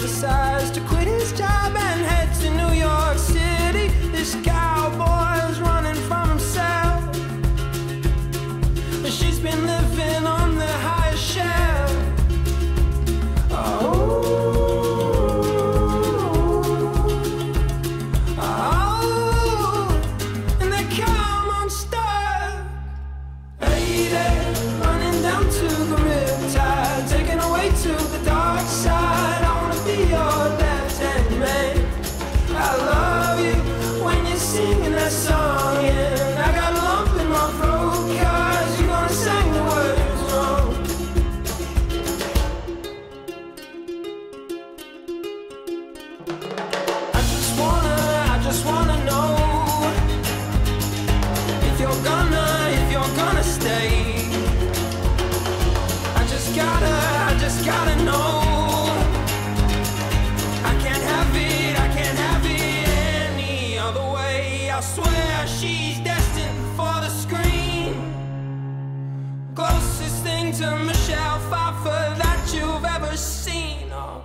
decides to quit his job. sun. I swear she's destined for the screen Closest thing to Michelle Pfeiffer that you've ever seen. Oh,